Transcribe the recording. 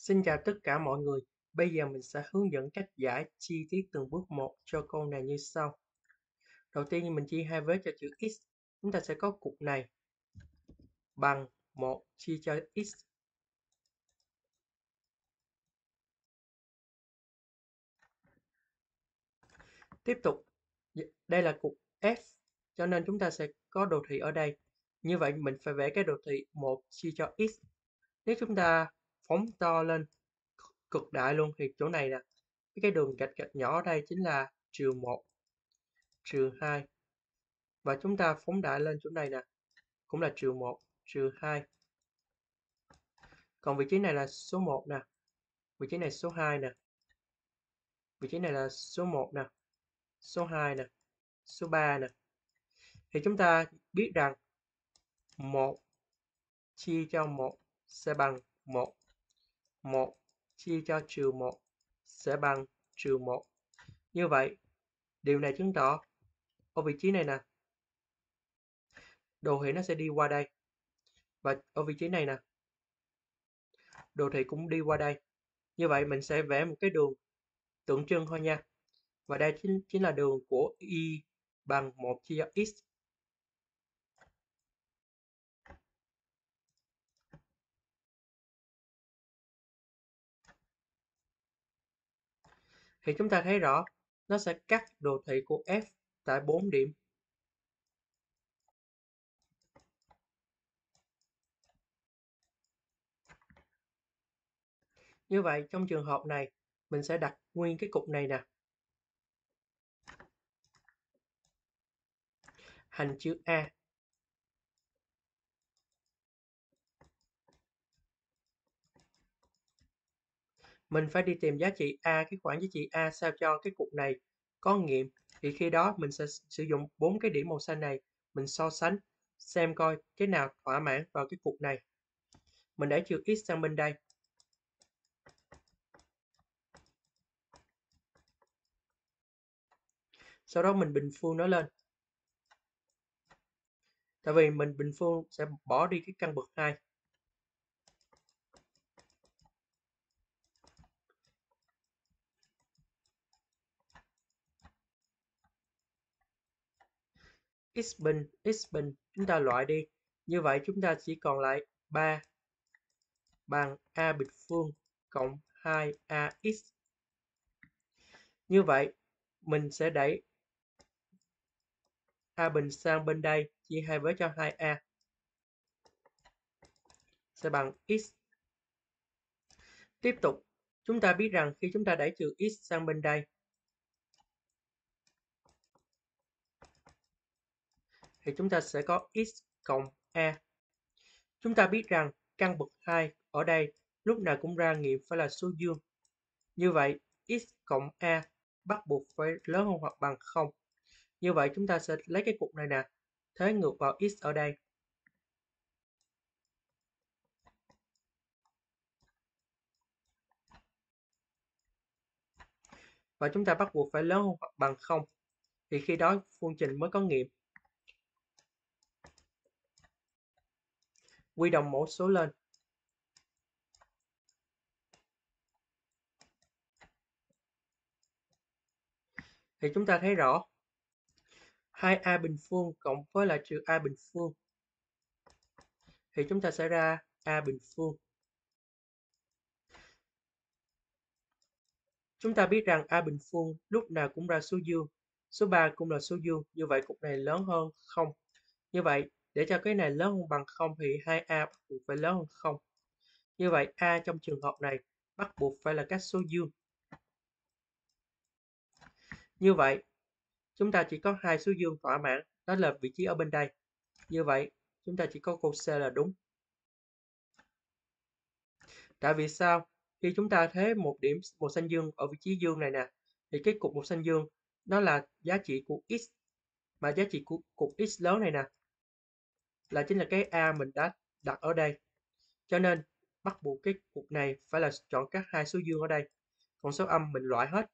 Xin chào tất cả mọi người. Bây giờ mình sẽ hướng dẫn cách giải chi tiết từng bước một cho câu này như sau. Đầu tiên mình chia hai vế cho chữ x. Chúng ta sẽ có cục này bằng 1 chia cho x. Tiếp tục, đây là cục f, cho nên chúng ta sẽ có đồ thị ở đây. Như vậy mình phải vẽ cái đồ thị 1 chia cho x. Nếu chúng ta phóng to lên cực đại luôn. Thì chỗ này nè cái đường gạch gạch nhỏ ở đây chính là trừ 1 trừ 2 và chúng ta phóng đại lên chỗ này nè, cũng là trừ 1 trừ 2 còn vị trí này là số 1 nè, vị trí này số 2 nè, vị trí này là số 1 nè, số 2 nè, số 3 nè. Thì chúng ta biết rằng 1 chia cho 1 sẽ bằng 1 1 chia cho trừ 1 sẽ bằng trừ 1. Như vậy, điều này chứng tỏ ở vị trí này nè, đồ thị nó sẽ đi qua đây. Và ở vị trí này nè, đồ thị cũng đi qua đây. Như vậy mình sẽ vẽ một cái đường tượng trưng thôi nha. Và đây chính, chính là đường của y bằng 1 chia cho x thì chúng ta thấy rõ nó sẽ cắt đồ thị của F tại 4 điểm. Như vậy, trong trường hợp này, mình sẽ đặt nguyên cái cục này nè. Hành chữ A mình phải đi tìm giá trị A, cái khoảng giá trị A sao cho cái cục này có nghiệm. Thì khi đó mình sẽ sử dụng bốn cái điểm màu xanh này, mình so sánh xem coi cái nào thỏa mãn vào cái cục này. Mình để chữ X sang bên đây. Sau đó mình bình phương nó lên. Tại vì mình bình phương sẽ bỏ đi cái căn bậc 2. X bình x bình chúng ta loại đi. Như vậy chúng ta chỉ còn lại 3 bằng a bình phương cộng 2ax như vậy, mình sẽ đẩy a bình sang bên đây, chia hai với cho 2a sẽ bằng x. Tiếp tục, chúng ta biết rằng khi chúng ta đẩy trừ x sang bên đây thì chúng ta sẽ có x cộng a. Chúng ta biết rằng căn bậc 2 ở đây lúc nào cũng ra nghiệm phải là số dương. Như vậy, x cộng a bắt buộc phải lớn hơn hoặc bằng 0. Như vậy chúng ta sẽ lấy cái cục này nè, thế ngược vào x ở đây. Và chúng ta bắt buộc phải lớn hơn hoặc bằng 0. Thì khi đó phương trình mới có nghiệm. Quy đồng mẫu số lên. Thì chúng ta thấy rõ 2a bình phương cộng với là trừ a bình phương. Thì chúng ta sẽ ra a bình phương. Chúng ta biết rằng a bình phương lúc nào cũng ra số dương, số 3 cũng là số dương. Như vậy cục này lớn hơn không? Như vậy để cho cái này lớn hơn bằng 0 thì 2a bắt buộc phải lớn hơn 0. Như vậy a trong trường hợp này bắt buộc phải là các số dương. Như vậy chúng ta chỉ có hai số dương thỏa mãn, đó là vị trí ở bên đây. Như vậy chúng ta chỉ có câu C là đúng. Tại vì sao? Khi chúng ta thế một điểm một xanh dương ở vị trí dương này nè, thì cái cục một xanh dương nó là giá trị của x mà giá trị của cục x lớn này nè là chính là cái A mình đã đặt ở đây. Cho nên bắt buộc cái cục này phải là chọn các hai số dương ở đây. Còn số âm mình loại hết